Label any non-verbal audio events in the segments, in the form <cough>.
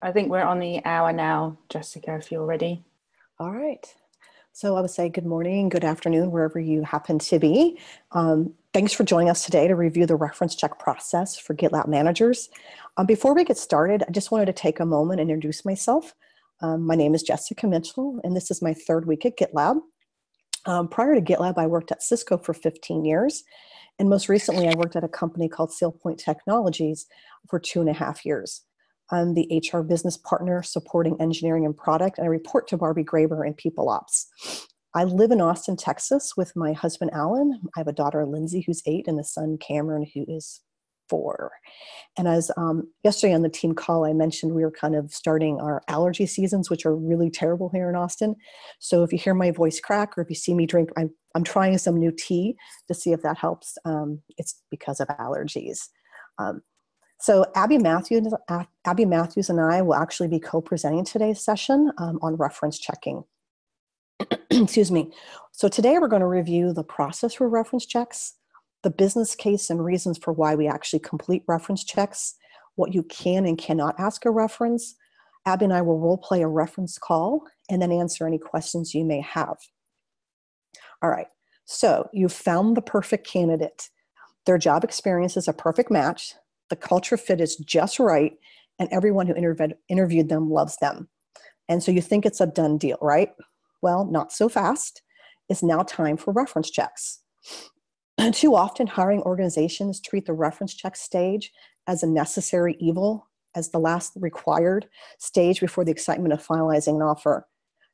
I think we're on the hour now, Jessica, if you're ready. All right. So I would say good morning, good afternoon, wherever you happen to be. Um, thanks for joining us today to review the reference check process for GitLab managers. Um, before we get started, I just wanted to take a moment and introduce myself. Um, my name is Jessica Mitchell, and this is my third week at GitLab. Um, prior to GitLab, I worked at Cisco for 15 years. And most recently, I worked at a company called SailPoint Technologies for two and a half years. I'm the HR business partner supporting engineering and product, and I report to Barbie Graber in People Ops. I live in Austin, Texas with my husband, Alan. I have a daughter, Lindsay, who's eight, and a son, Cameron, who is four. And as um, yesterday on the team call, I mentioned we were kind of starting our allergy seasons, which are really terrible here in Austin. So if you hear my voice crack or if you see me drink, I'm, I'm trying some new tea to see if that helps. Um, it's because of allergies. Um, so Abby Matthews, Abby Matthews and I will actually be co-presenting today's session um, on reference checking. <clears throat> Excuse me. So today we're going to review the process for reference checks, the business case and reasons for why we actually complete reference checks, what you can and cannot ask a reference. Abby and I will role play a reference call and then answer any questions you may have. All right, so you found the perfect candidate. Their job experience is a perfect match the culture fit is just right, and everyone who interviewed, interviewed them loves them. And so you think it's a done deal, right? Well, not so fast. It's now time for reference checks. <clears throat> Too often, hiring organizations treat the reference check stage as a necessary evil, as the last required stage before the excitement of finalizing an offer.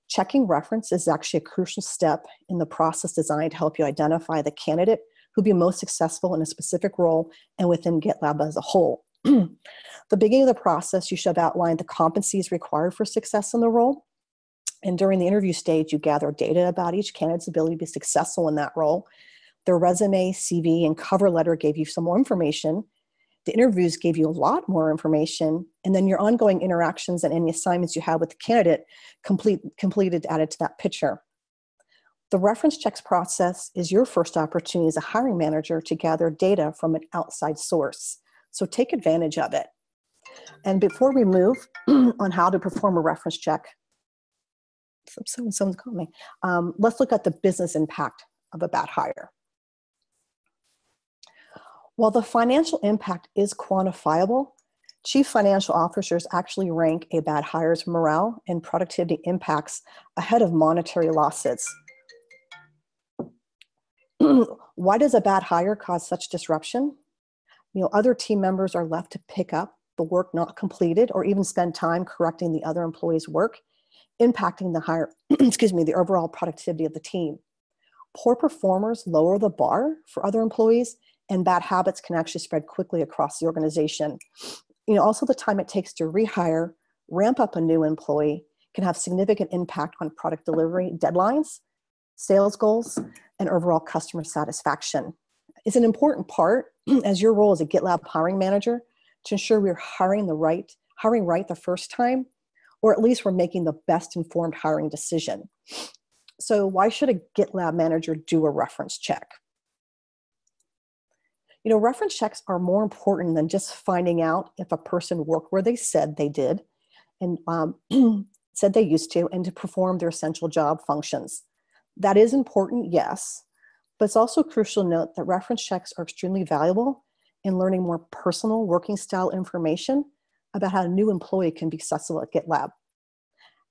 Checking reference is actually a crucial step in the process designed to help you identify the candidate who'd be most successful in a specific role and within GitLab as a whole. <clears throat> the beginning of the process, you should have outlined the competencies required for success in the role. And during the interview stage, you gather data about each candidate's ability to be successful in that role. Their resume, CV, and cover letter gave you some more information. The interviews gave you a lot more information. And then your ongoing interactions and any assignments you have with the candidate complete, completed added to that picture. The reference checks process is your first opportunity as a hiring manager to gather data from an outside source. So take advantage of it. And before we move <clears throat> on how to perform a reference check, someone, someone's calling me. Um, let's look at the business impact of a bad hire. While the financial impact is quantifiable, chief financial officers actually rank a bad hire's morale and productivity impacts ahead of monetary losses. <clears throat> why does a bad hire cause such disruption? You know, other team members are left to pick up the work not completed or even spend time correcting the other employee's work, impacting the higher, <clears throat> excuse me, the overall productivity of the team. Poor performers lower the bar for other employees, and bad habits can actually spread quickly across the organization. You know, also the time it takes to rehire, ramp up a new employee can have significant impact on product delivery deadlines, sales goals, and overall customer satisfaction. It's an important part <clears throat> as your role as a GitLab hiring manager to ensure we're hiring the right, hiring right the first time, or at least we're making the best informed hiring decision. So why should a GitLab manager do a reference check? You know, reference checks are more important than just finding out if a person worked where they said they did and um, <clears throat> said they used to and to perform their essential job functions. That is important, yes, but it's also crucial to note that reference checks are extremely valuable in learning more personal working style information about how a new employee can be successful at GitLab.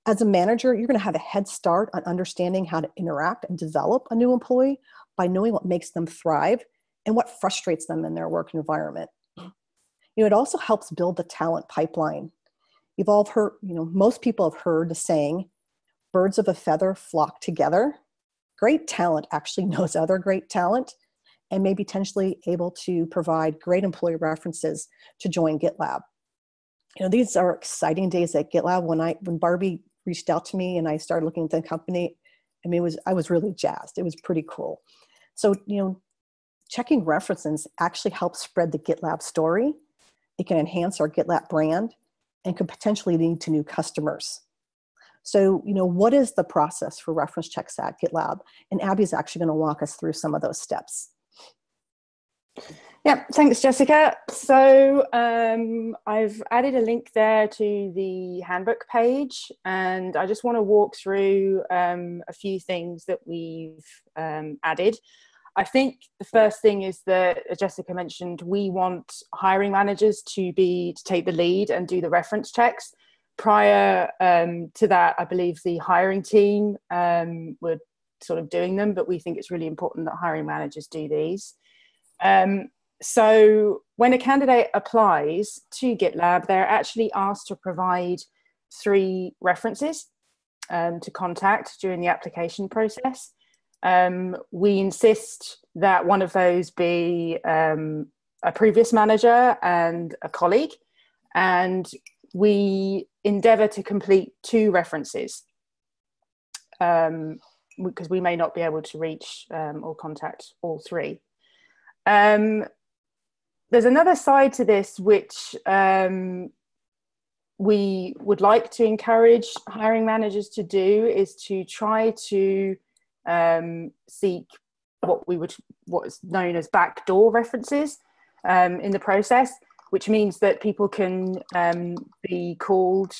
As a manager, you're going to have a head start on understanding how to interact and develop a new employee by knowing what makes them thrive and what frustrates them in their work environment. You know, it also helps build the talent pipeline. You've all heard, you know, most people have heard the saying, birds of a feather flock together great talent actually <laughs> knows other great talent and may be potentially able to provide great employee references to join GitLab. You know, these are exciting days at GitLab. When I when Barbie reached out to me and I started looking at the company, I mean, it was I was really jazzed. It was pretty cool. So, you know, checking references actually helps spread the GitLab story. It can enhance our GitLab brand and could potentially lead to new customers. So, you know, what is the process for reference checks at GitLab? And Abby's actually going to walk us through some of those steps. Yeah, thanks, Jessica. So um, I've added a link there to the handbook page, and I just want to walk through um, a few things that we've um, added. I think the first thing is that as Jessica mentioned, we want hiring managers to be to take the lead and do the reference checks. Prior um, to that, I believe the hiring team um, were sort of doing them, but we think it's really important that hiring managers do these. Um, so when a candidate applies to GitLab, they're actually asked to provide three references um, to contact during the application process. Um, we insist that one of those be um, a previous manager and a colleague, and we endeavour to complete two references because um, we may not be able to reach um, or contact all three. Um, there's another side to this which um, we would like to encourage hiring managers to do is to try to um, seek what we would what is known as backdoor references um, in the process, which means that people can um, be called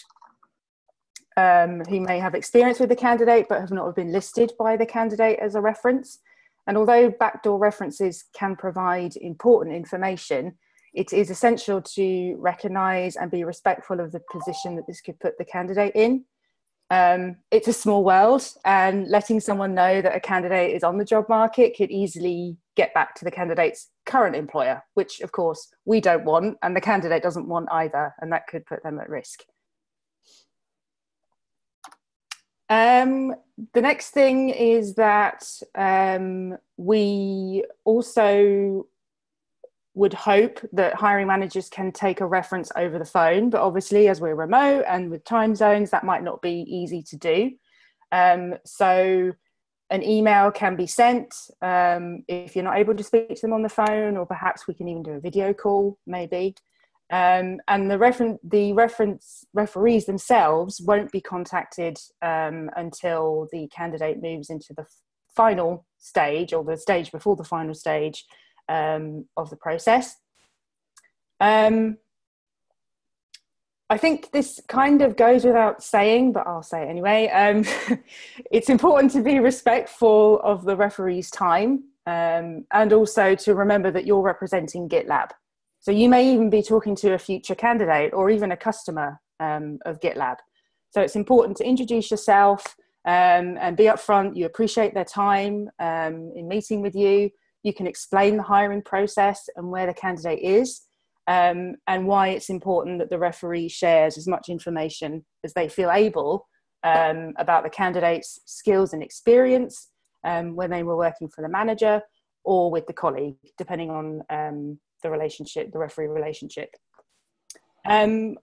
um, who may have experience with the candidate but have not been listed by the candidate as a reference. And although backdoor references can provide important information, it is essential to recognise and be respectful of the position that this could put the candidate in. Um, it's a small world, and letting someone know that a candidate is on the job market could easily get back to the candidate's current employer, which of course we don't want, and the candidate doesn't want either, and that could put them at risk. Um, the next thing is that um, we also would hope that hiring managers can take a reference over the phone, but obviously, as we're remote and with time zones, that might not be easy to do. Um, so, an email can be sent um, if you're not able to speak to them on the phone, or perhaps we can even do a video call, maybe. Um, and the, refer- the reference referees themselves won't be contacted um, until the candidate moves into the final stage or the stage before the final stage um, of the process. Um, I think this kind of goes without saying, but I'll say it anyway. Um, <laughs> it's important to be respectful of the referee's time um, and also to remember that you're representing GitLab. So you may even be talking to a future candidate or even a customer um, of GitLab. So it's important to introduce yourself um, and be upfront. You appreciate their time um, in meeting with you. You can explain the hiring process and where the candidate is um, and why it's important that the referee shares as much information as they feel able um, about the candidate's skills and experience um, when they were working for the manager or with the colleague, depending on um, the relationship, the referee relationship. Um,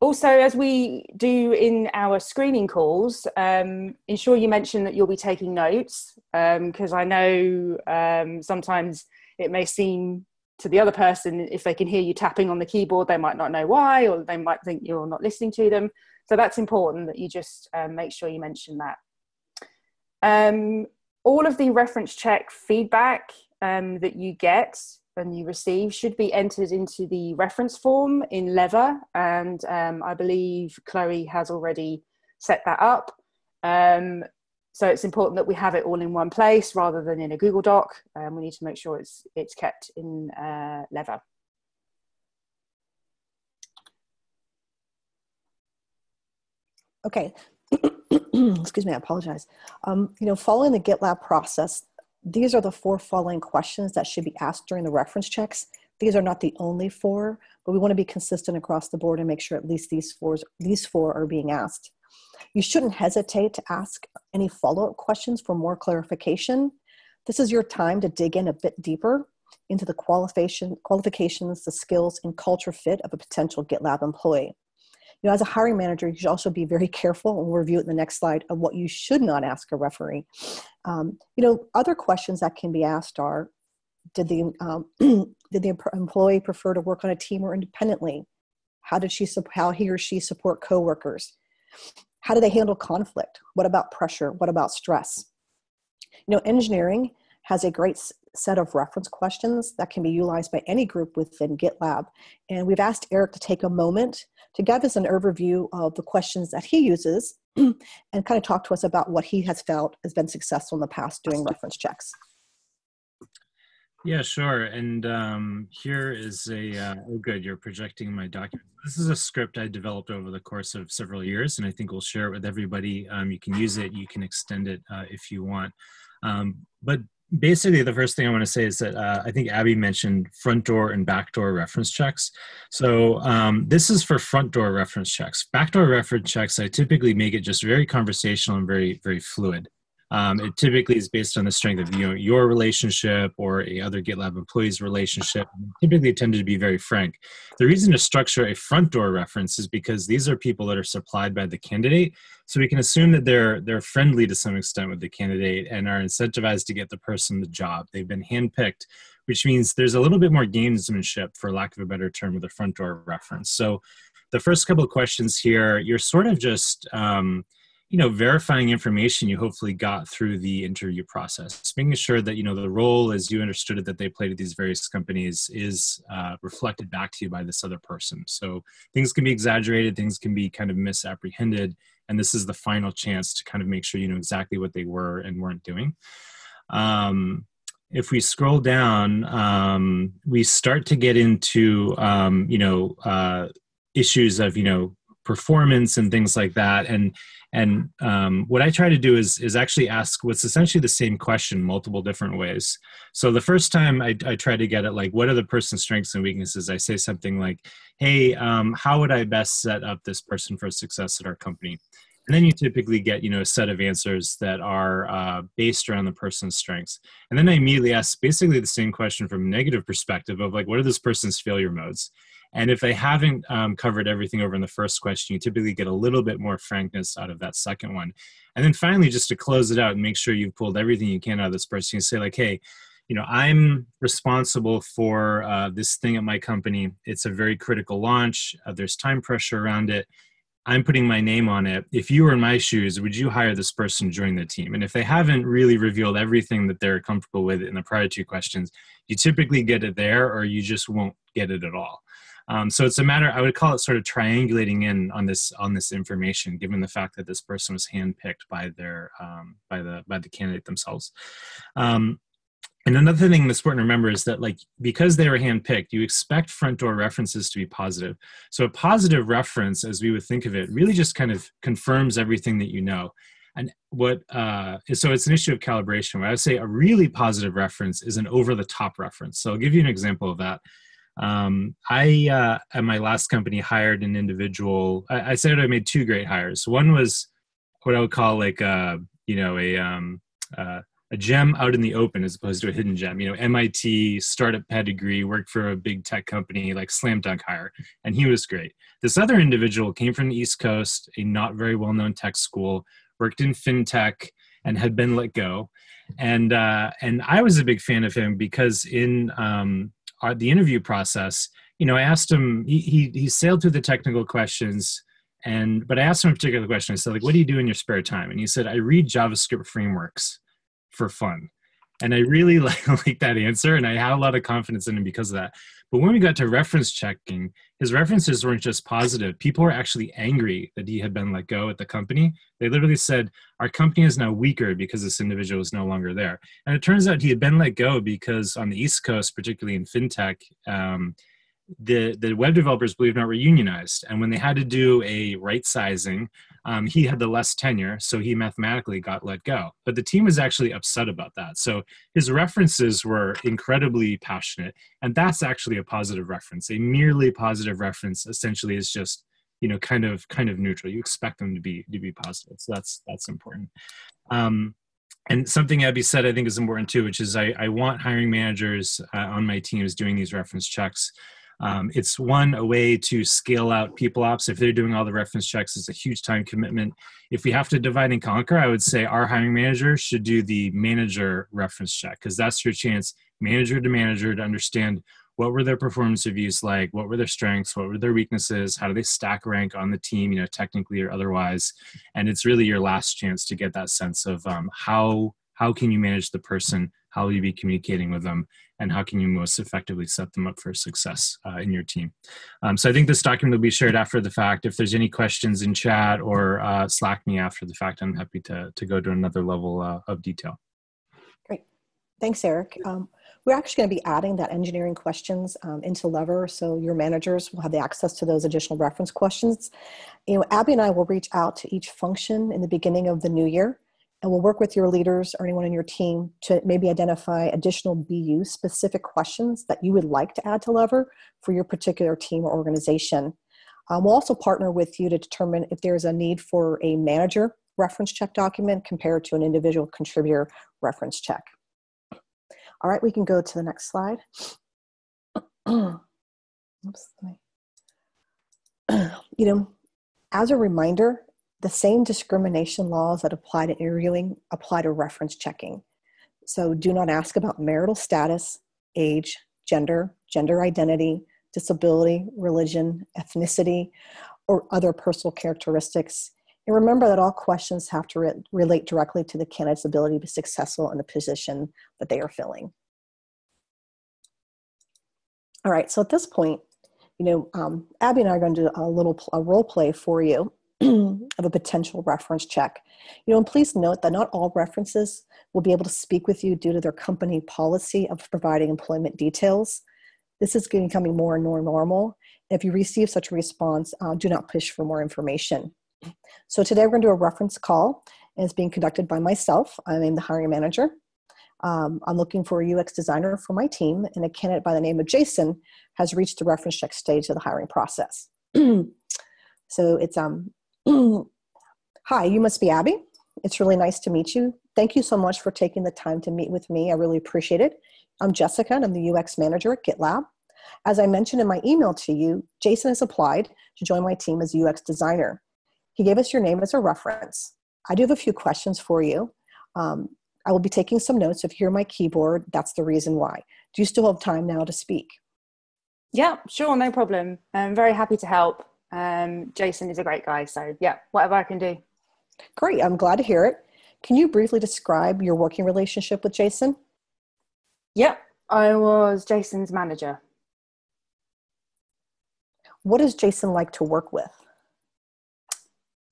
also, as we do in our screening calls, um, ensure you mention that you'll be taking notes because um, I know um, sometimes it may seem to the other person if they can hear you tapping on the keyboard, they might not know why, or they might think you're not listening to them. So that's important that you just um, make sure you mention that. Um, all of the reference check feedback um, that you get and you receive should be entered into the reference form in Lever, and um, I believe Chloe has already set that up. Um, so it's important that we have it all in one place rather than in a Google Doc. Um, we need to make sure it's it's kept in uh, Lever. Okay, <clears throat> excuse me, I apologize. Um, you know, following the GitLab process, these are the four following questions that should be asked during the reference checks. These are not the only four, but we want to be consistent across the board and make sure at least these four, these four are being asked. You shouldn't hesitate to ask any follow-up questions for more clarification. This is your time to dig in a bit deeper into the qualification, qualifications, the skills, and culture fit of a potential GitLab employee. You know, as a hiring manager, you should also be very careful, and we'll review it in the next slide, of what you should not ask a referee. Um, you know, other questions that can be asked are, did the, um, <clears throat> did the employee prefer to work on a team or independently? How did she, how he or she support coworkers? How do they handle conflict? What about pressure? What about stress? You know, engineering has a great set of reference questions that can be utilized by any group within GitLab. And we've asked Eric to take a moment to give us an overview of the questions that he uses <clears throat> and kind of talk to us about what he has felt has been successful in the past doing reference checks. Yeah, sure. And um, here is a, uh, oh good, you're projecting my document. This is a script I developed over the course of several years, and I think we'll share it with everybody. Um, you can use it, you can extend it uh, if you want. Um, but basically the first thing i want to say is that uh, i think abby mentioned front door and back door reference checks. So um, this is for front door reference checks. Back door reference checks i typically make it just very conversational and very very fluid um, it typically is based on the strength of you know, your relationship or a other GitLab employee's relationship. Typically, tended to be very frank. The reason to structure a front door reference is because these are people that are supplied by the candidate, so we can assume that they're they're friendly to some extent with the candidate and are incentivized to get the person the job. They've been handpicked, which means there's a little bit more gamesmanship, for lack of a better term, with a front door reference. So, the first couple of questions here, you're sort of just um, you know verifying information you hopefully got through the interview process making sure that you know the role as you understood it that they played at these various companies is uh, reflected back to you by this other person. So things can be exaggerated things can be kind of misapprehended and this is the final chance to kind of make sure you know exactly what they were and weren't doing. Um, if we scroll down um, we start to get into um, you know uh, issues of you know performance and things like that. And and um, what I try to do is is actually ask what's essentially the same question multiple different ways. So the first time I, I try to get it like, what are the person's strengths and weaknesses? I say something like, "Hey, um, how would I best set up this person for success at our company?" And then you typically get you know a set of answers that are uh, based around the person's strengths. And then I immediately ask basically the same question from a negative perspective of like, what are this person's failure modes? And if they haven't um, covered everything over in the first question, you typically get a little bit more frankness out of that second one. And then finally, just to close it out and make sure you've pulled everything you can out of this person, you say, like, hey, you know, I'm responsible for uh, this thing at my company. It's a very critical launch. Uh, there's time pressure around it. I'm putting my name on it. If you were in my shoes, would you hire this person to join the team? And if they haven't really revealed everything that they're comfortable with in the prior two questions, you typically get it there or you just won't get it at all. Um, so it's a matter. I would call it sort of triangulating in on this on this information, given the fact that this person was handpicked by their um, by the by the candidate themselves. Um, and another thing that's important to remember is that, like, because they were handpicked, you expect front door references to be positive. So a positive reference, as we would think of it, really just kind of confirms everything that you know. And what uh, so it's an issue of calibration. Where I would say a really positive reference is an over the top reference. So I'll give you an example of that. Um, I uh, at my last company hired an individual. I, I, said I made two great hires. One was what I would call like a uh, you know a um, uh, a gem out in the open as opposed to a hidden gem. You know, MIT startup pedigree, worked for a big tech company, like slam dunk hire, and he was great. This other individual came from the East Coast, a not very well known tech school, worked in fintech, and had been let go. And uh, and I was a big fan of him because in um, our, the interview process, you know, I asked him. He, he he sailed through the technical questions, and but I asked him a particular question. I said, like, what do you do in your spare time? And he said, I read JavaScript frameworks for fun. And I really <laughs> like, like that answer, and I had a lot of confidence in him because of that. But when we got to reference checking, his references weren't just positive. People were actually angry that he had been let go at the company. They literally said, Our company is now weaker because this individual is no longer there. And it turns out he had been let go because on the East Coast, particularly in fintech, um, the the web developers believe not were unionized. And when they had to do a right sizing um, he had the less tenure so he mathematically got let go. But the team was actually upset about that. So his references were incredibly passionate and that's actually a positive reference. A merely positive reference essentially is just you know kind of kind of neutral. You expect them to be to be positive. So that's that's important. Um, and something Abby said I think is important too, which is I, I want hiring managers uh, on my teams doing these reference checks um, it's one, a way to scale out people ops. If they're doing all the reference checks, it's a huge time commitment. If we have to divide and conquer, I would say our hiring manager should do the manager reference check because that's your chance, manager to manager, to understand what were their performance reviews like, what were their strengths, what were their weaknesses, how do they stack rank on the team, you know, technically or otherwise. And it's really your last chance to get that sense of um, how how can you manage the person how will you be communicating with them and how can you most effectively set them up for success uh, in your team? Um, so i think this document will be shared after the fact. If there's any questions in chat or uh, slack me after the fact i'm happy to, to go to another level uh, of detail. Great. Thanks eric. Um, we're actually going to be adding that engineering questions um, into lever so your managers will have the access to those additional reference questions. You know abby and i will reach out to each function in the beginning of the new year and we'll work with your leaders or anyone in your team to maybe identify additional BU specific questions that you would like to add to Lever for your particular team or organization. Um, we'll also partner with you to determine if there's a need for a manager reference check document compared to an individual contributor reference check. All right, we can go to the next slide. <clears throat> Oops. <clears throat> you know, as a reminder, the same discrimination laws that apply to interviewing apply to reference checking. So do not ask about marital status, age, gender, gender identity, disability, religion, ethnicity, or other personal characteristics. And remember that all questions have to re- relate directly to the candidate's ability to be successful in the position that they are filling. All right, so at this point, you know, um, Abby and I are going to do a little a role play for you of a potential reference check. You know, and please note that not all references will be able to speak with you due to their company policy of providing employment details. This is becoming more and more normal. If you receive such a response, uh, do not push for more information. So today we're going to do a reference call, and it's being conducted by myself. I'm the hiring manager. Um, I'm looking for a UX designer for my team, and a candidate by the name of Jason has reached the reference check stage of the hiring process. <clears throat> so it's um, <clears throat> Hi, you must be Abby. It's really nice to meet you. Thank you so much for taking the time to meet with me. I really appreciate it. I'm Jessica, and I'm the UX manager at GitLab. As I mentioned in my email to you, Jason has applied to join my team as a UX designer. He gave us your name as a reference. I do have a few questions for you. Um, I will be taking some notes. If you hear my keyboard, that's the reason why. Do you still have time now to speak? Yeah, sure, no problem. I'm very happy to help. Um, Jason is a great guy. So, yeah, whatever I can do. Great. I'm glad to hear it. Can you briefly describe your working relationship with Jason? Yep, I was Jason's manager. What is Jason like to work with?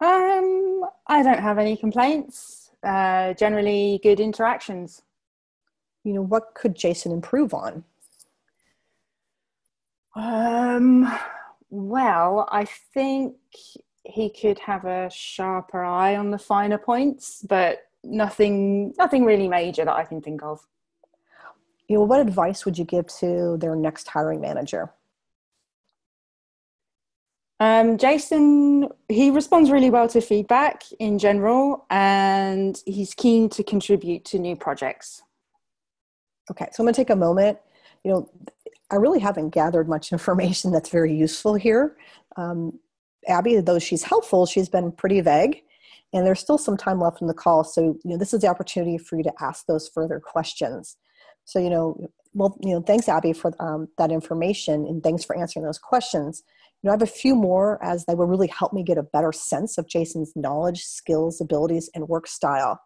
Um, I don't have any complaints. Uh, generally, good interactions. You know, what could Jason improve on? Um, well, I think he could have a sharper eye on the finer points, but nothing nothing really major that I can think of. You know, what advice would you give to their next hiring manager? Um, Jason, he responds really well to feedback in general, and he's keen to contribute to new projects. Okay, so I'm going to take a moment. You know, I really haven't gathered much <laughs> information that's very useful here. Um, Abby, though she's helpful, she's been pretty vague, and there's still some time left in the call. So, you know, this is the opportunity for you to ask those further questions. So, you know, well, you know, thanks, Abby, for um, that information, and thanks for answering those questions. You know, I have a few more as they will really help me get a better sense of Jason's knowledge, skills, abilities, and work style.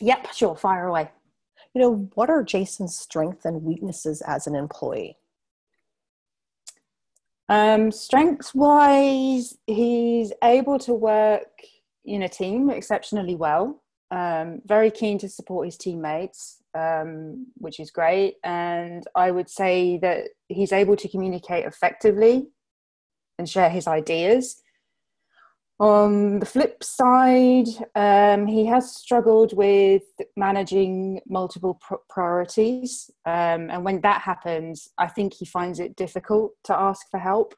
Yep, sure, fire away you know, what are Jason's strengths and weaknesses as an employee? Um, strengths wise, he's able to work in a team exceptionally well. Um, very keen to support his teammates, um, which is great. And I would say that he's able to communicate effectively and share his ideas. On the flip side, um, he has struggled with managing multiple pr- priorities. Um, and when that happens, I think he finds it difficult to ask for help.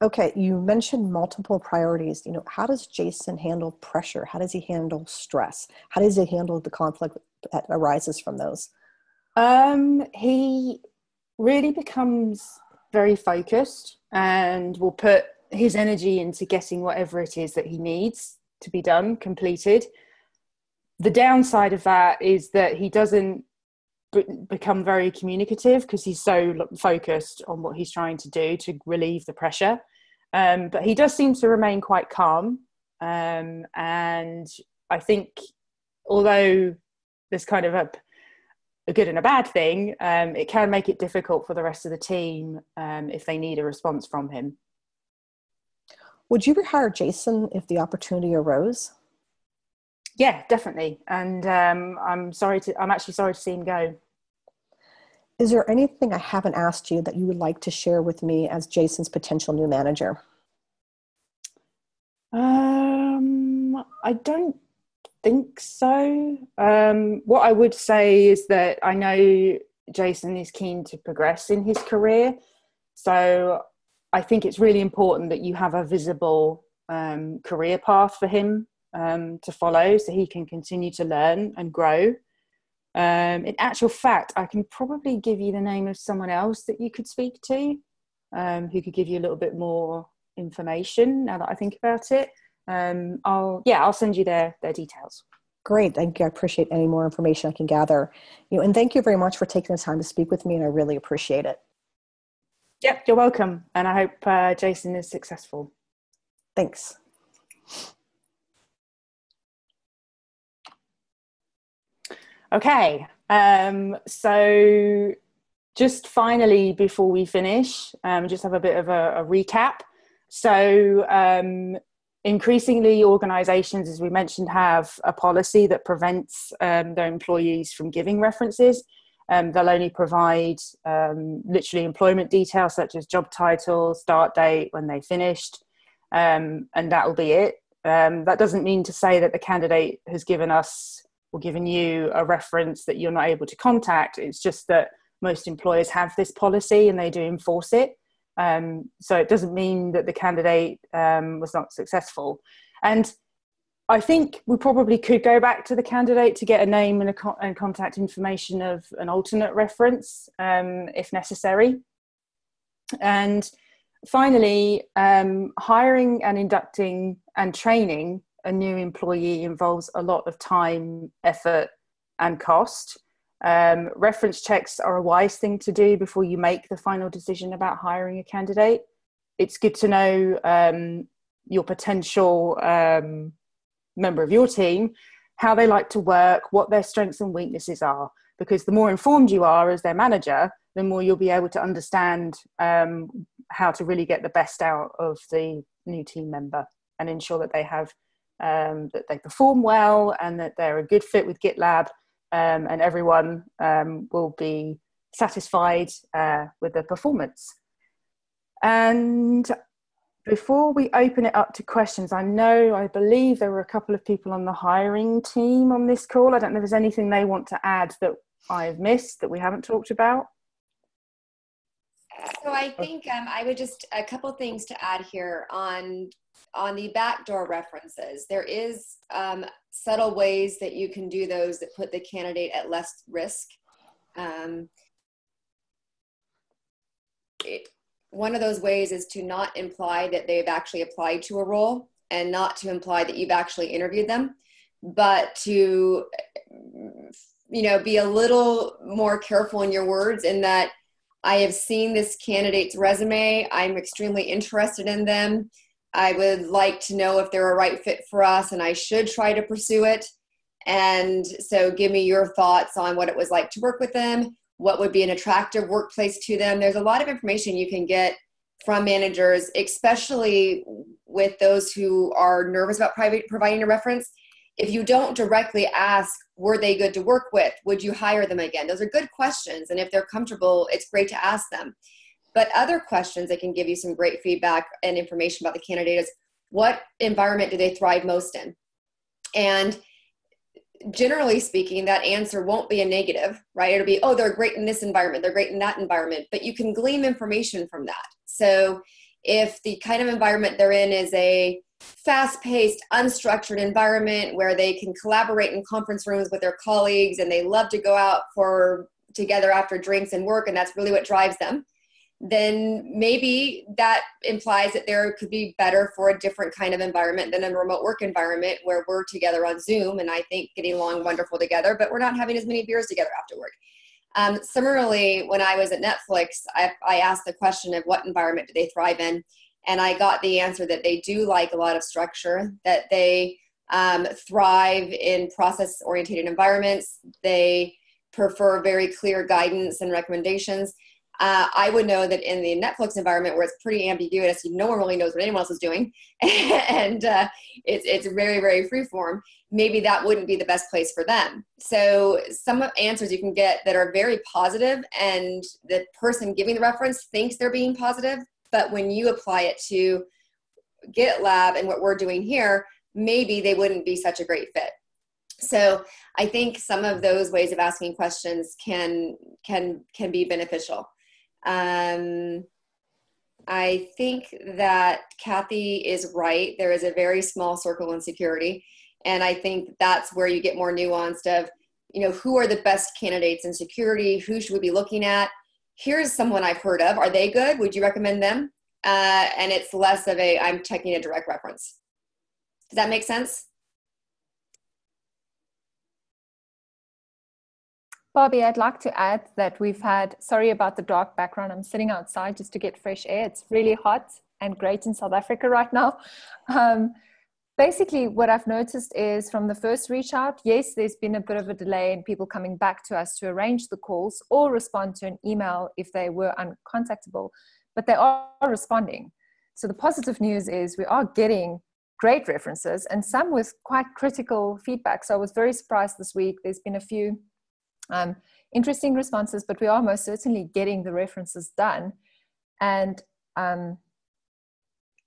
Okay, you mentioned multiple priorities. You know, how does Jason handle pressure? How does he handle stress? How does he handle the conflict that arises from those? Um, he really becomes very focused and will put his energy into getting whatever it is that he needs to be done completed the downside of that is that he doesn't b- become very communicative because he's so focused on what he's trying to do to relieve the pressure um, but he does seem to remain quite calm um, and i think although there's kind of a, a good and a bad thing. Um, it can make it difficult for the rest of the team um, if they need a response from him. Would you rehire Jason if the opportunity arose? Yeah, definitely. And um, I'm sorry to. I'm actually sorry to see him go. Is there anything I haven't asked you that you would like to share with me as Jason's potential new manager? Um, I don't think so. Um, what I would say is that I know Jason is keen to progress in his career. So I think it's really important that you have a visible um, career path for him um, to follow so he can continue to learn and grow. Um, in actual fact, I can probably give you the name of someone else that you could speak to um, who could give you a little bit more information now that I think about it. Um, I'll, yeah, I'll send you their, their details. Great. Thank you. I appreciate any more information I can gather. You know, and thank you very much for taking the time to speak with me, and I really appreciate it. Yep, you're welcome. And I hope uh, Jason is successful. Thanks. Okay, um, so just finally before we finish, um, just have a bit of a, a recap. So, um, increasingly, organizations, as we mentioned, have a policy that prevents um, their employees from giving references. Um, they'll only provide um, literally employment details such as job title, start date, when they finished, and that will be it. that doesn't mean to say that the candidate has given us or given you a reference that you're not able to contact. It's just that most employers have this policy and they do enforce it. Um, so it doesn't mean that the candidate um, was not successful. And I think we probably could go back to the candidate to get a name and, a and contact information of an alternate reference um, if necessary. And finally, um, hiring and inducting and training a new employee involves a lot of time, effort, and cost. Um, reference checks are a wise thing to do before you make the final decision about hiring a candidate. It's good to know um, your potential um, member of your team, how they like to work, what their strengths and weaknesses are. Because the more informed you are as their manager, the more you'll be able to understand um, how to really get the best out of the new team member and ensure that they have um, that they perform well and that they're a good fit with GitLab, um, and everyone um, will be satisfied uh, with the performance. And before we open it up to questions, I know, I believe there were a couple of people on the hiring team on this call. I don't know if there's anything they want to add that I've missed that we haven't talked about. So I think um, I would just a couple things to add here on on the backdoor references, there is um, subtle ways that you can do those that put the candidate at less risk. Um, it, one of those ways is to not imply that they've actually applied to a role and not to imply that you've actually interviewed them, but to you know be a little more careful in your words in that I have seen this candidate's resume. I'm extremely interested in them. I would like to know if they're a right fit for us and I should try to pursue it. And so, give me your thoughts on what it was like to work with them, what would be an attractive workplace to them. There's a lot of information you can get from managers, especially with those who are nervous about private, providing a reference. If you don't directly ask, were they good to work with? Would you hire them again? Those are good questions. And if they're comfortable, it's great to ask them. But other questions that can give you some great feedback and information about the candidate is what environment do they thrive most in? And generally speaking, that answer won't be a negative, right? It'll be, oh, they're great in this environment, they're great in that environment, but you can glean information from that. So if the kind of environment they're in is a fast paced, unstructured environment where they can collaborate in conference rooms with their colleagues and they love to go out for together after drinks and work, and that's really what drives them then maybe that implies that there could be better for a different kind of environment than a remote work environment where we're together on Zoom and I think getting along wonderful together, but we're not having as many beers together after work. Um, similarly, when I was at Netflix, I, I asked the question of what environment do they thrive in, and I got the answer that they do like a lot of structure, that they um, thrive in process oriented environments. They prefer very clear guidance and recommendations. Uh, I would know that in the Netflix environment where it's pretty ambiguous, no one really knows what anyone else is doing, <laughs> and uh, it's it's very very freeform. Maybe that wouldn't be the best place for them. So some answers you can get that are very positive, and the person giving the reference thinks they're being positive, but when you apply it to GitLab and what we're doing here, maybe they wouldn't be such a great fit. So I think some of those ways of asking questions can can can be beneficial. Um, I think that Kathy is right. There is a very small circle in security. And I think that's where you get more nuanced of, you know, who are the best candidates in security? Who should we be looking at? Here's someone I've heard of. Are they good? Would you recommend them? Uh, and it's less of a, I'm checking a direct reference. Does that make sense? Bobby, I'd like to add that we've had, sorry about the dark background, I'm sitting outside just to get fresh air. It's really hot and great in South Africa right now. Um, basically, what I've noticed is from the first reach out, yes, there's been a bit of a delay in people coming back to us to arrange the calls or respond to an email if they were uncontactable, but they are responding. So the positive news is we are getting great references and some with quite critical feedback. So I was very surprised this week. There's been a few um, interesting responses, but we are most certainly getting the references done. And um,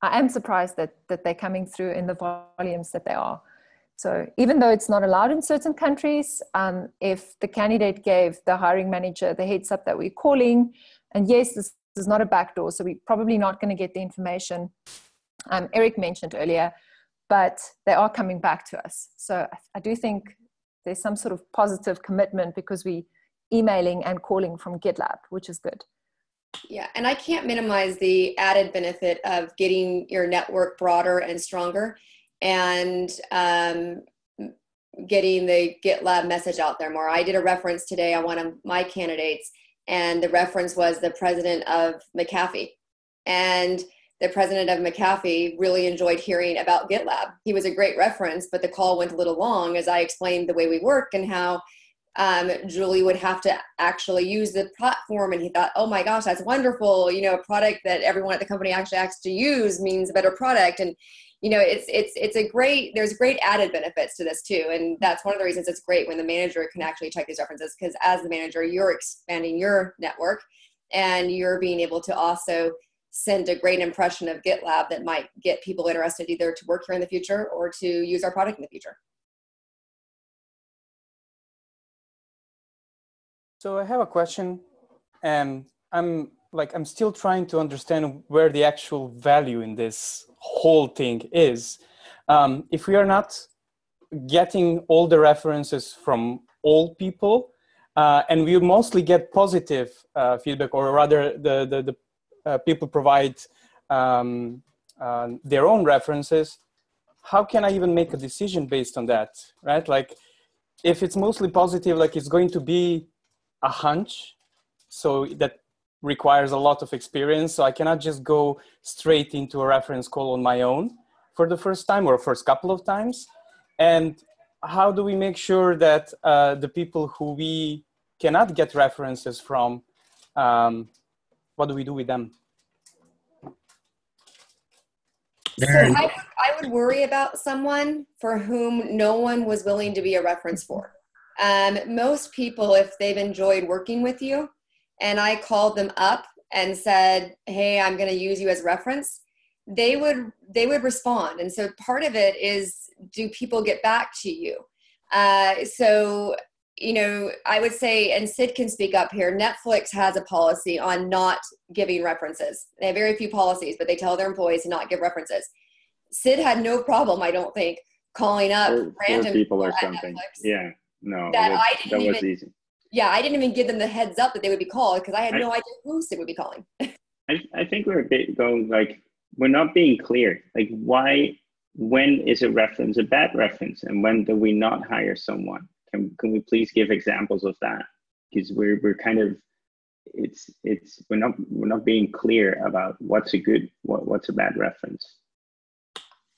I am surprised that, that they're coming through in the volumes that they are. So even though it's not allowed in certain countries, um, if the candidate gave the hiring manager the heads up that we're calling, and yes, this is not a backdoor, so we're probably not going to get the information um, Eric mentioned earlier, but they are coming back to us. So I, I do think there's some sort of positive commitment because we emailing and calling from GitLab, which is good. Yeah, and I can't minimize the added benefit of getting your network broader and stronger and um, getting the GitLab message out there more. I did a reference today on one of my candidates, and the reference was the president of McAfee. And the president of McAfee really enjoyed hearing about GitLab. He was a great reference, but the call went a little long as I explained the way we work and how um, Julie would have to actually use the platform. And he thought, oh my gosh, that's wonderful. You know, a product that everyone at the company actually has to use means a better product. And you know, it's it's it's a great. There's great added benefits to this too, and that's one of the reasons it's great when the manager can actually check these references because as the manager, you're expanding your network, and you're being able to also send a great impression of GitLab that might get people interested either to work here in the future or to use our product in the future. So I have a question and I'm like I'm still trying to understand where the actual value in this whole thing is. Um, if we are not getting all the references from all people, uh, and we mostly get positive uh, feedback, or rather, the, the, the people provide um, uh, their own references, how can I even make a decision based on that, right? Like, if it's mostly positive, like it's going to be a hunch, so that requires a lot of experience. So I cannot just go straight into a reference call on my own for the first time or first couple of times. And how do we make sure that uh, the people who we cannot get references from um, what do we do with them? So I, I would worry about someone for whom no one was willing to be a reference for. Um, most people, if they've enjoyed working with you, and I called them up and said, "Hey, I'm going to use you as reference," they would they would respond. And so part of it is, do people get back to you? Uh, so you know, I would say, and Sid can speak up here, Netflix has a policy on not giving references. They have very few policies, but they tell their employees to not give references. Sid had no problem, I don't think, calling up or, random people or something. Netflix yeah, no, that, that, I didn't that even, was easy. Yeah, I didn't even give them the heads up that they would be called because I had I, no idea who Sid would be calling. <laughs> I, I think we're a bit going like, we're not being clear. Like, why, when is a reference a bad reference? And when do we not hire someone? Can, can we please give examples of that? Because we're, we're kind of, it's, it's, we're not, we're not being clear about what's a good, what, what's a bad reference.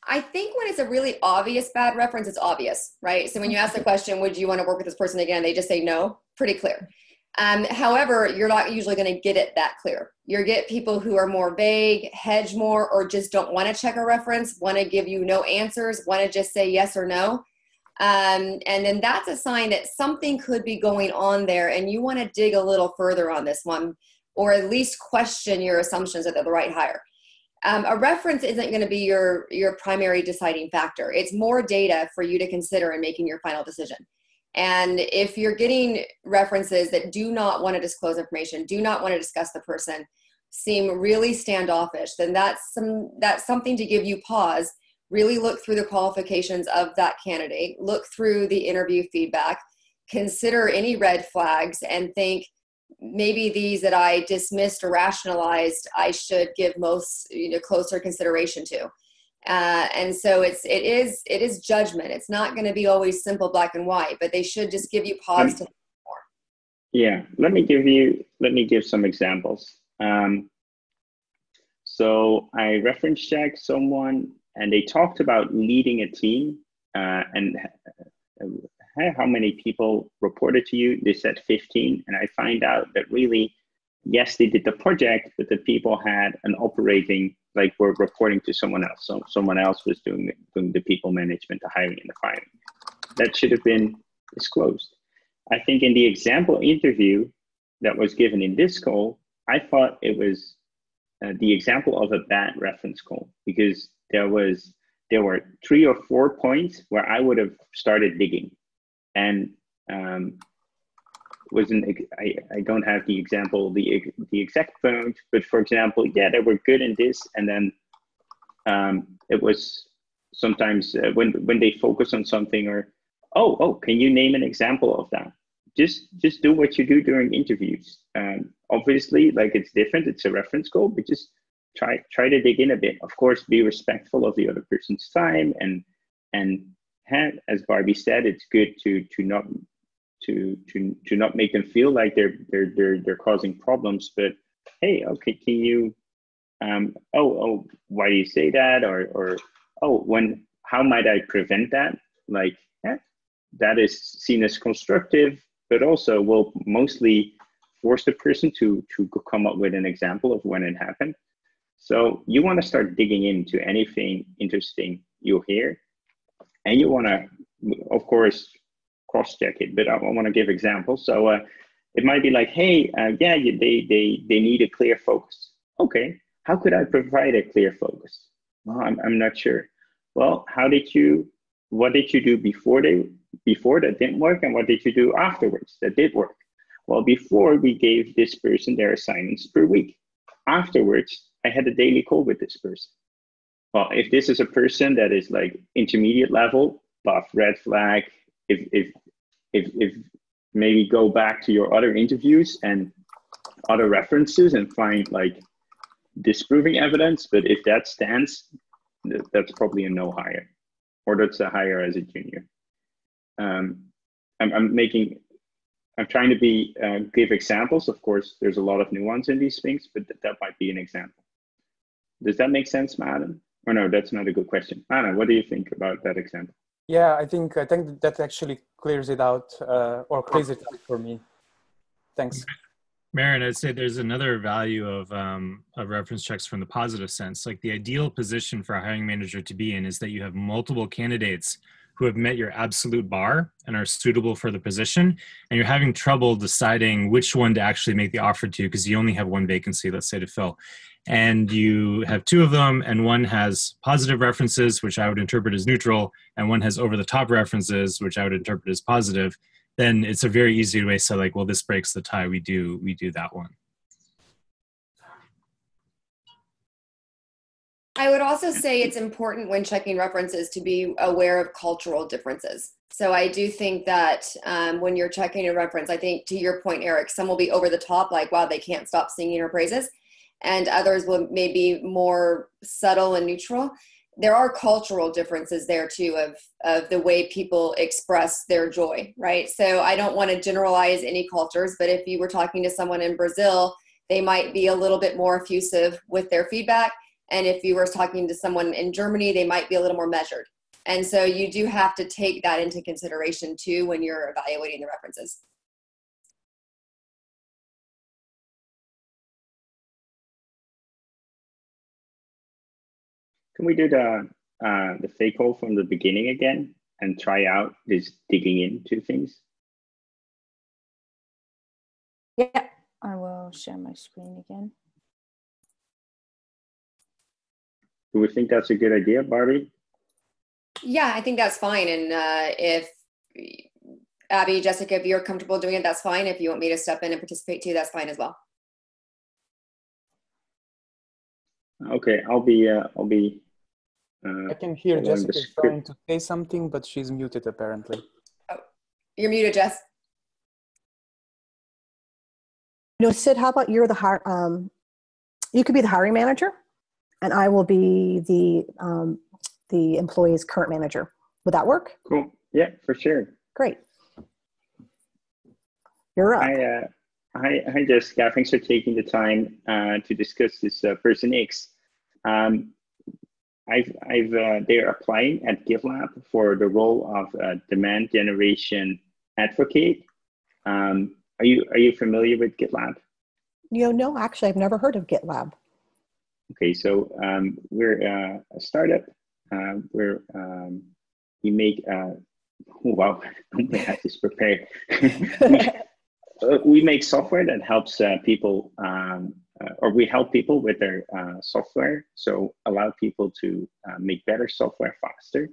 I think when it's a really obvious bad reference, it's obvious, right? So when you ask the question, would you want to work with this person again? They just say no, pretty clear. Um, however, you're not usually going to get it that clear. You get people who are more vague, hedge more, or just don't want to check a reference, want to give you no answers, want to just say yes or no. Um, and then that's a sign that something could be going on there, and you want to dig a little further on this one, or at least question your assumptions that they're the right hire. Um, a reference isn't going to be your your primary deciding factor. It's more data for you to consider in making your final decision. And if you're getting references that do not want to disclose information, do not want to discuss the person, seem really standoffish, then that's some that's something to give you pause. Really look through the qualifications of that candidate, look through the interview feedback, consider any red flags, and think maybe these that I dismissed or rationalized, I should give most you know closer consideration to. Uh, and so it's it is it is judgment. It's not going to be always simple black and white, but they should just give you pause um, to more. Yeah, let me give you let me give some examples. Um, so I reference checked someone, and they talked about leading a team uh, and uh, how many people reported to you. They said 15, and I find out that really, yes, they did the project, but the people had an operating like we're reporting to someone else. So someone else was doing doing the people management, the hiring and the firing. That should have been disclosed. I think in the example interview that was given in this call, I thought it was uh, the example of a bad reference call because there was there were three or four points where I would have started digging, and um, wasn't I, I don't have the example the the exact point but for example yeah they were good in this. And then um, it was sometimes uh, when when they focus on something or oh oh can you name an example of that? Just just do what you do during interviews. Um, obviously like it's different. It's a reference call but just try try to dig in a bit. Of course be respectful of the other person's time and and have, as barbie said it's good to to not to to to not make them feel like they're they're they're they're causing problems but hey okay can you um oh oh why do you say that? Or or oh when how might i prevent that? Like yeah, that is seen as constructive but also will mostly force the person to to come up with an example of when it happened so you want to start digging into anything interesting you hear and you want to of course cross check it, but I, want to give examples. So uh, it might be like, hey, uh, yeah, you, they, they, they need a clear focus. Okay, how could I provide a clear focus? Well, I'm, I'm not sure. Well, how did you, what did you do before they, before that didn't work and what did you do afterwards that did work? Well, before we gave this person their assignments per week. Afterwards, I had a daily call with this person. Well, if this is a person that is like intermediate level, buff, red flag, if if if if maybe go back to your other interviews and other references and find like disproving evidence. But if that stands, that's probably a no hire, or that's a hire as a junior. Um, I'm, I'm making, I'm trying to be uh, give examples. Of course, there's a lot of nuance in these things, but th that might be an example. Does that make sense, Madden? Or no, that's not a good question. Anna, what do you think about that example? Yeah, I think I think that actually clears it out uh, or clears it out for me. Thanks. Marin, I'd say there's another value of, um, of reference checks from the positive sense. Like the ideal position for a hiring manager to be in is that you have multiple candidates who have met your absolute bar and are suitable for the position, and you're having trouble deciding which one to actually make the offer to because you only have one vacancy, let's say, to fill and you have two of them and one has positive references which i would interpret as neutral and one has over the top references which i would interpret as positive then it's a very easy way to say like well this breaks the tie. We do we do that one. I would also say it's important when checking references to be aware of cultural differences. So I do think that um, when you're checking a reference, I think to your point, Eric, some will be over the top, like, wow, they can't stop singing her praises and others will maybe more subtle and neutral there are cultural differences there too of of the way people express their joy right so i don't want to generalize any cultures but if you were talking to someone in brazil they might be a little bit more effusive with their feedback And if you were talking to someone in Germany, they might be a little more measured. And so you do have to take that into consideration too when you're evaluating the references. Can we do the uh, the fake hole from the beginning again and try out this digging into things? Yeah, I will share my screen again. Do we think that's a good idea, Barbie? Yeah, I think that's fine. And uh, if Abby, Jessica, if you're comfortable doing it, that's fine. If you want me to step in and participate too, that's fine as well. Okay, I'll be. Uh, I'll be. Uh, I can hear Jessica trying to say something, but she's muted apparently. Oh, you're muted, Jess. You know, Sid, how about you're the hire, um, you could be the hiring manager and I will be the, um, the employee's current manager. Would that work? Cool. Yeah, for sure. Great. You're up. Hi, uh, hi, hi, Jessica. Thanks for taking the time uh, to discuss this uh, person X. Um, I've, I've, uh, they're applying at GitLab for the role of demand generation advocate. Um, are you are you familiar with GitLab? You know, no, actually, I've never heard of GitLab. Okay, so um, we're uh, a startup. Uh, we're um, we make uh, oh, <laughs> wow, I have this prepared. <laughs> <laughs> Uh, we make software that helps uh, people, um, uh, or we help people with their uh, software. So allow people to uh, make better software faster.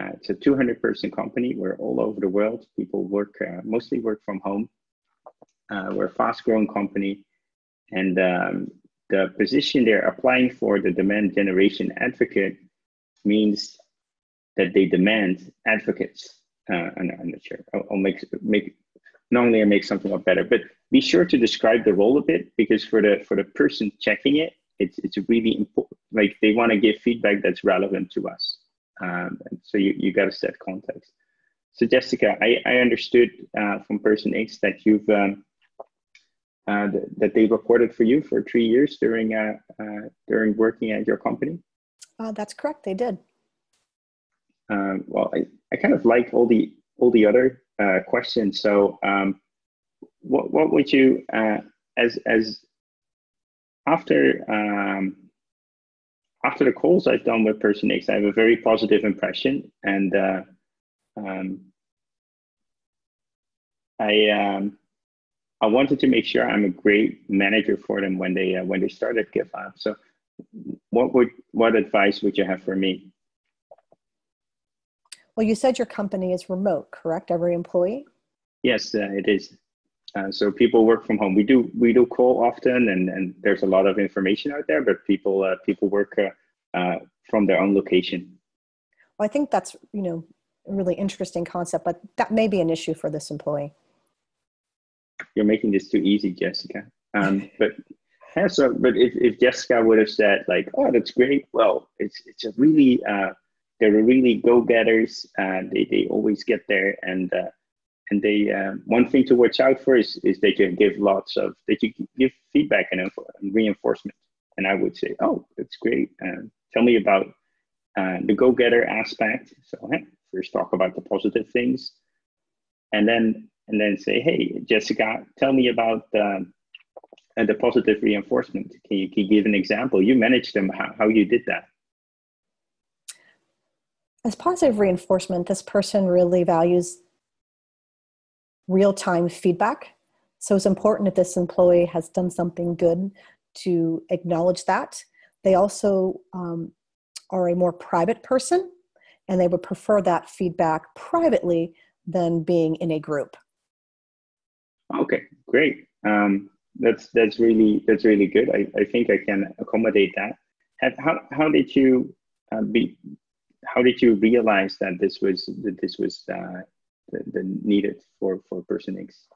Uh, it's a 200 person company. We're all over the world. People work mostly work from home. Uh, we're a fast growing company. And um, the position they're applying for, the demand generation advocate, means that they demand advocates. Uh, I'm, I'm, not sure. I'll, I'll, make make normally I make something up better, but be sure to describe the role a bit because for the for the person checking it, it's it's really important. Like they want to give feedback that's relevant to us. Um, so you you got to set context. So Jessica, I I understood uh, from person X that you've um, uh, that they reported for you for three years during uh, uh, during working at your company? Uh, that's correct. They did. Um, well, I, I kind of like all the all the other uh, questions. So, um, what what would you uh, as as after um, after the calls I've done with Person X, I have a very positive impression, and um, I um, I wanted to make sure I'm a great manager for them when they uh, when they start at GitLab. So, what would what advice would you have for me? Well, you said your company is remote, correct? Every employee. Yes, uh, it is. Uh, so people work from home. We do we do call often, and and there's a lot of information out there, but people uh, people work uh, uh, from their own location. Well, I think that's you know a really interesting concept, but that may be an issue for this employee you're making this too easy, Jessica. <laughs> Um, but yeah, so but if, if Jessica would have said like, oh, that's great. Well, it's it's a really uh, they're really go-getters. Uh, they they always get there, and uh, and they uh, one thing to watch out for is is they can give lots of they can give feedback and, and reinforcement. And I would say, oh, that's great. Uh, tell me about uh, the go-getter aspect. So hey, first talk about the positive things, and then and then say, hey, Jessica, tell me about um, uh, the positive reinforcement. Can you, can you give an example? You managed them, how, how you did that. As positive reinforcement, this person really values real time feedback. So it's important if this employee has done something good to acknowledge that. They also um, are a more private person and they would prefer that feedback privately than being in a group. Okay, great. Um, that's that's really that's really good. I, I think I can accommodate that. Have, how how did you uh, be? How did you realize that this was that this was uh, the, the needed for for Person X?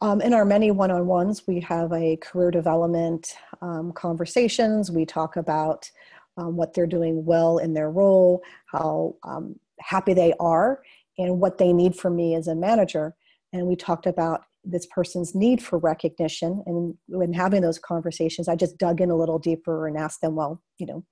Um, in our many one-on-ones, we have a career development um, conversations. We talk about um, what they're doing well in their role, how um, happy they are, and what they need from me as a manager and we talked about this person's need for recognition. And when having those conversations, I just dug in a little deeper and asked them, well, you know,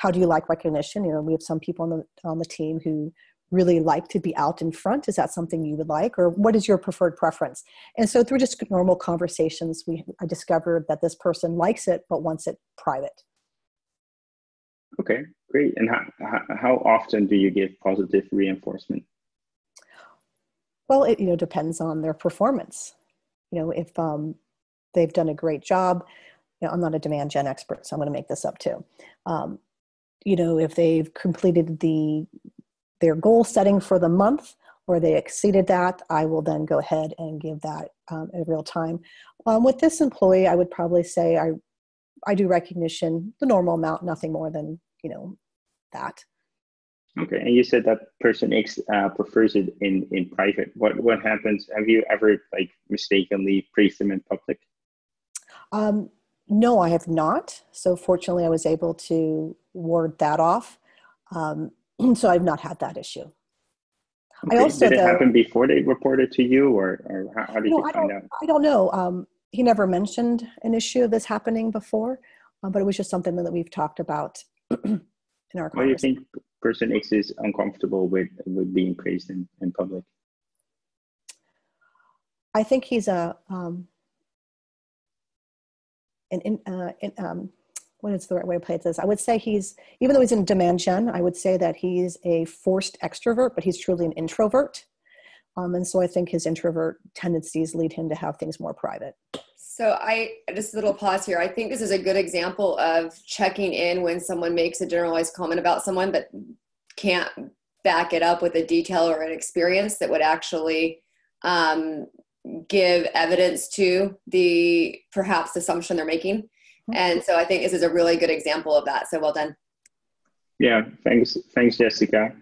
how do you like recognition? You know, we have some people on the on the team who really like to be out in front. Is that something you would like, or what is your preferred preference? And so through just normal conversations, we I discovered that this person likes it but wants it private. Okay, great. And how, how often do you give positive reinforcement? Well, it you know depends on their performance. You know, if um, they've done a great job, you know, I'm not a demand gen expert, so I'm going to make this up too. Um, you know, if they've completed the their goal setting for the month or they exceeded that, I will then go ahead and give that um, in real time. Um, with this employee, I would probably say I I do recognition the normal amount, nothing more than you know that. Okay, and you said that person X uh, prefers it in in private. What what happens? Have you ever like mistakenly praised them in public? Um, no, I have not. So fortunately, I was able to ward that off. Um, <clears throat> so I've not had that issue. Okay. I also did it though, happen before they reported to you, or or how, how did you, know, you find out? I don't know. Um, he never mentioned an issue of this happening before, uh, but it was just something that we've talked about <clears throat> in our. What do you think person X is uncomfortable with with being praised in, in public? I think he's a um, an in, uh, in, um, what is the right way to put this? I would say he's even though he's in demand gen, I would say that he's a forced extrovert, but he's truly an introvert. Um, and so I think his introvert tendencies lead him to have things more private. So I just a little pause here. I think this is a good example of checking in when someone makes a generalized comment about someone but can't back it up with a detail or an experience that would actually um, give evidence to the perhaps assumption they're making. Mm-hmm. And so I think this is a really good example of that. So well done. Yeah, thanks, thanks, Jessica.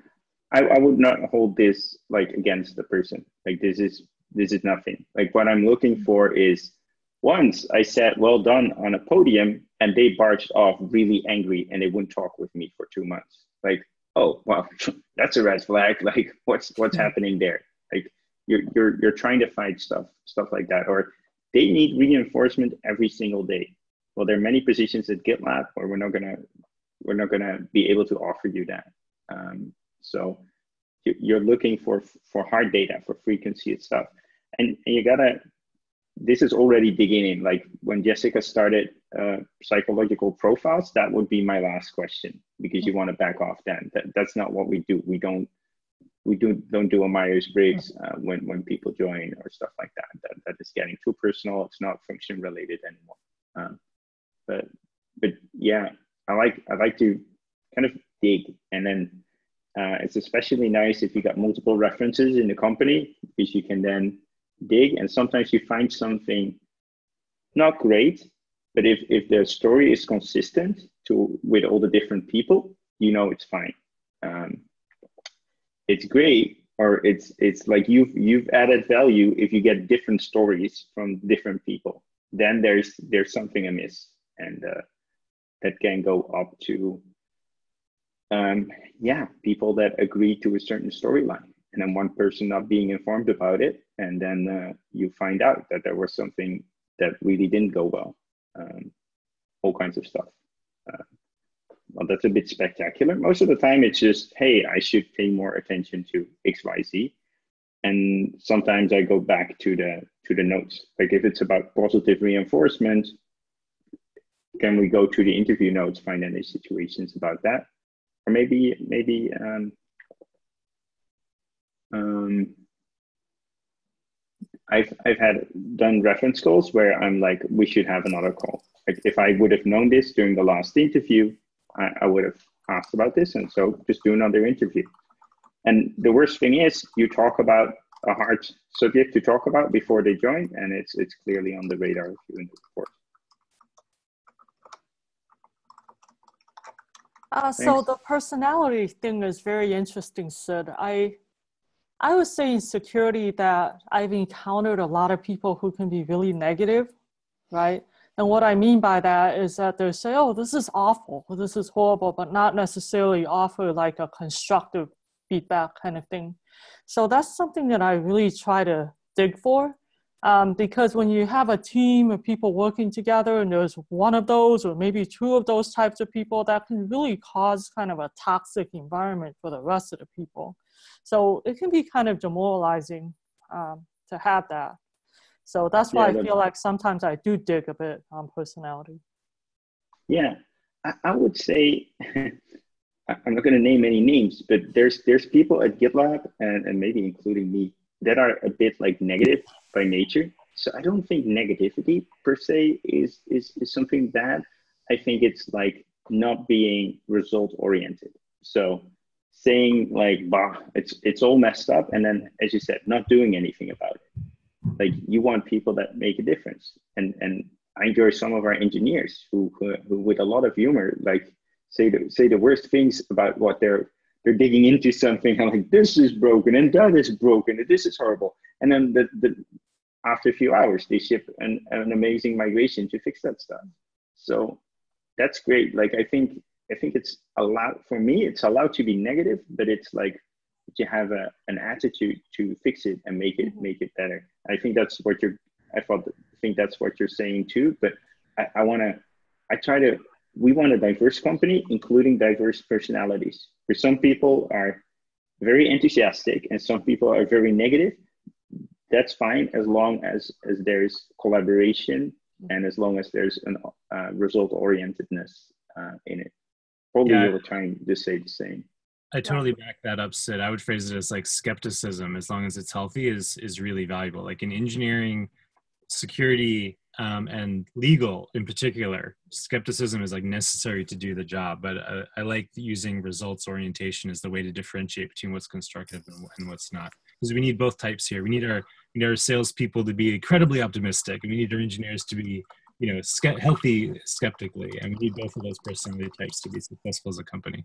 I, I would not hold this like against the person. Like this is this is nothing. Like what I'm looking for is once I said well done on a podium and they barged off really angry and they wouldn't talk with me for two months. Like, oh well, <laughs> that's a red flag. Like what's what's hmm. happening there? You're you're you're trying to find stuff, stuff like that. Or they need reinforcement every single day. Well, there are many positions at GitLab where we're not gonna we're not gonna be able to offer you that. Um, so you're looking for for hard data for frequency and stuff, and, and you gotta this is already beginning. Like when Jessica started uh, psychological profiles, that would be my last question because you want to back off then. That, that's not what we do. We don't we do don't do a Myers Briggs uh, when when people join or stuff like that. That that is getting too personal. It's not function related anymore. Um, but but yeah, I like I like to kind of dig and then. Uh, it's especially nice if you got multiple references in the company because you can then dig and sometimes you find something not great but if, if the story is consistent to with all the different people you know it's fine um, it's great or it's it's like you've you've added value if you get different stories from different people. Then there's there's something amiss and uh, that can go up to um, yeah people that agree to a certain storyline and then one person not being informed about it and then uh, you find out that there was something that really didn't go well um, all kinds of stuff uh, well that's a bit spectacular. Most of the time it's just hey i should pay more attention to xyz and sometimes i go back to the to the notes. Like if it's about positive reinforcement can we go to the interview notes find any situations about that? Or maybe maybe um, um, I've I've had done reference calls where I'm like, we should have another call. Like if I would have known this during the last interview, I, I would have asked about this, and so just do another interview. And the worst thing is, you talk about a hard subject to talk about before they join, and it's it's clearly on the radar of you in the report. Uh, so the personality thing is very interesting, Sid. I I would say in security that I've encountered a lot of people who can be really negative, right? And what I mean by that is that they say, oh, this is awful, this is horrible, but not necessarily offer like a constructive feedback kind of thing. So that's something that I really try to dig for. Um, because when you have a team of people working together and there's one of those or maybe two of those types of people, that can really cause kind of a toxic environment for the rest of the people. So it can be kind of demoralizing um, to have that. So that's why yeah, I feel like sometimes I do dig a bit on personality. Yeah, I, I would say <laughs> I'm not going to name any names, but there's there's people at GitLab and, and maybe including me that are a bit like negative by nature. So I don't think negativity per se is is, is something bad. I think it's like not being result oriented. So saying like bah it's it's all messed up and then as you said not doing anything about it like you want people that make a difference. And and i enjoy some of our engineers who who, who with a lot of humor like say the say the worst things about what they're they're digging into something. And like this is broken and that is broken and this is horrible. And then the, the after a few hours they ship an, an amazing migration to fix that stuff. So that's great. Like i think i think it's allowed for me it's allowed to be negative but it's like you have a, an attitude to fix it and make it mm-hmm. make it better i think that's what you're i thought i think that's what you're saying too but i, I want to i try to we want a diverse company, including diverse personalities. For some people are very enthusiastic and some people are very negative. That's fine as long as, as there's collaboration and as long as there's an uh, result orientedness uh, in it. Probably yeah. over trying to say the same. I totally back that up, Sid. I would phrase it as like skepticism, as long as it's healthy, is is really valuable. Like in engineering, security, um, and legal in particular skepticism is like necessary to do the job but I, I, like using results orientation as the way to differentiate between what's constructive and, and what's not because we need both types here we need our we need our salespeople to be incredibly optimistic and we need our engineers to be you know ske- healthy skeptically and we need both of those personality types to be successful as a company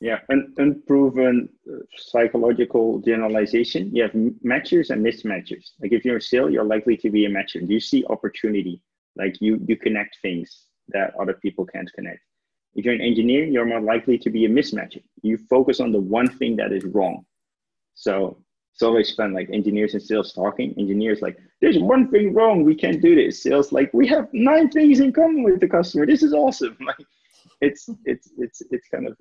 yeah, an unproven uh, psychological generalization. You have matchers and mismatches. Like if you're a sale, you're likely to be a matcher. You see opportunity, like you you connect things that other people can't connect. If you're an engineer, you're more likely to be a mismatcher. You focus on the one thing that is wrong. So it's always fun, like engineers and sales talking. Engineers like, there's one thing wrong, we can't do this. Sales like, we have nine things in common with the customer. This is awesome. <laughs> Like, it's it's it's it's kind of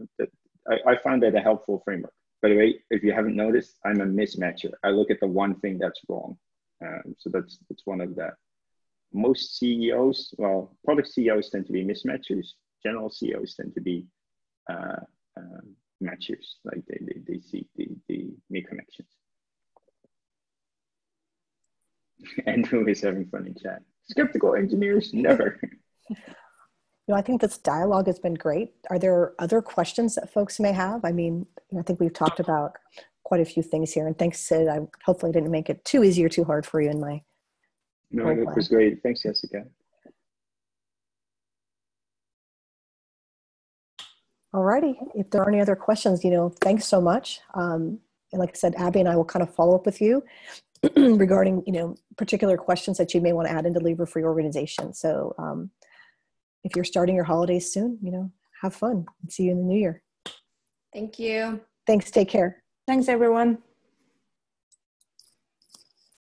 I, I found that a helpful framework. By the way, if you haven't noticed, I'm a mismatcher. I look at the one thing that's wrong. Um, so that's that's one of the most CEOs, well, product CEOs tend to be mismatchers. General CEOs tend to be uh, uh, matchers. Like they, they, they see, they, they make connections. <laughs> Andrew is having fun in chat. Skeptical engineers, never. <laughs> know, I think this dialogue has been great. Are there other questions that folks may have? I mean, I think we've talked about quite a few things here. And thanks, Sid. I hopefully didn't make it too easy or too hard for you in my. No, it was great. Thanks, Jessica. Alrighty. If there are any other questions, you know, thanks so much. Um, and like I said, Abby and I will kind of follow up with you <clears throat> regarding, you know, particular questions that you may want to add into Lever for your organization. So um, if you're starting your holidays soon, you know, have fun and see you in the new year. Thank you. Thanks. Take care. Thanks, everyone.